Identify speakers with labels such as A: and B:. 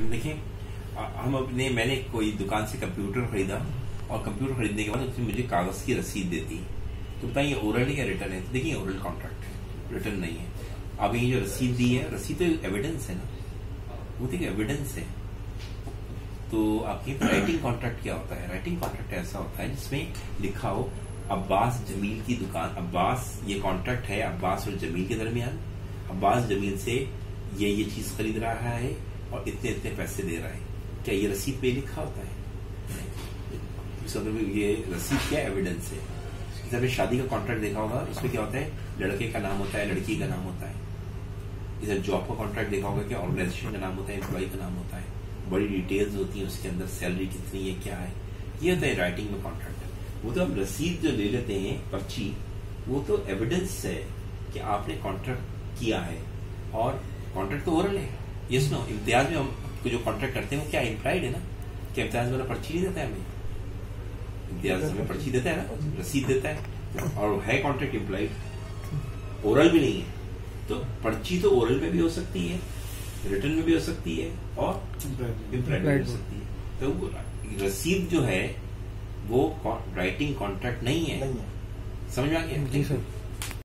A: देखिए हम अपने, मैंने कोई दुकान से कंप्यूटर खरीदा और कंप्यूटर खरीदने के बाद उसने मुझे कागज़ की रसीद दे दी। तो बताइए ओरल है या रिटर्न है? देखिए ओरल कॉन्ट्रैक्ट है रिटर्न नहीं है। अब ये जो रसीद दी है, रसीद तो एविडेंस है ना? वो तो एविडेंस है। तो आपके राइटिंग कॉन्ट्रैक्ट क्या होता है? राइटिंग कॉन्ट्रैक्ट ऐसा होता है जिसमें लिखा हो, अब्बास जमील की दुकान, अब्बास, ये कॉन्ट्रैक्ट है अब्बास और जमील के दरमियान। अब्बास जमील से ये ये चीज़ खरीद रहा है और इतने इतने पैसे दे रहा है। क्या ये रसीद पे लिखा होता है। इसका मतलब ये रसीद क्या एविडेंस है? जैसे शादी का कॉन्ट्रैक्ट देखा होगा, उसमें क्या होता है? लड़के का नाम होता है, लड़की का नाम होता है। इधर जॉब का कॉन्ट्रैक्ट देखा होगा कि ऑर्गेनाइजेशन का नाम होता है एम्प्लॉय का नाम होता है। बड़ी डिटेल्स होती है उसके अंदर सैलरी कितनी है, क्या है। ये होता है राइटिंग में कॉन्ट्रैक्ट वो तो हम रसीद जो ले लेते हैं, पर्ची, वो तो एविडेंस है कि आपने कॉन्ट्रैक्ट किया है। और कॉन्ट्रैक्ट तो ओरल है। यस नो इम्तियाज़ में हम जो कॉन्ट्रैक्ट करते हैं वो क्या इम्प्लाइड है ना? क्या इम्तियाज़ वाला पर्ची नहीं देता है हमें? इम्तियाज़ हमें पर्ची देता है ना? रसीद देता है। और है कॉन्ट्रैक्ट इम्प्लाइड ओरल भी नहीं है। तो पर्ची तो ओरल में भी हो सकती है रिटर्न में भी हो सकती है और इम्प्लाइड में भी हो सकती है। तो रसीद जो है वो राइटिंग कॉन्ट्रैक्ट नहीं है। समझ में आ गया?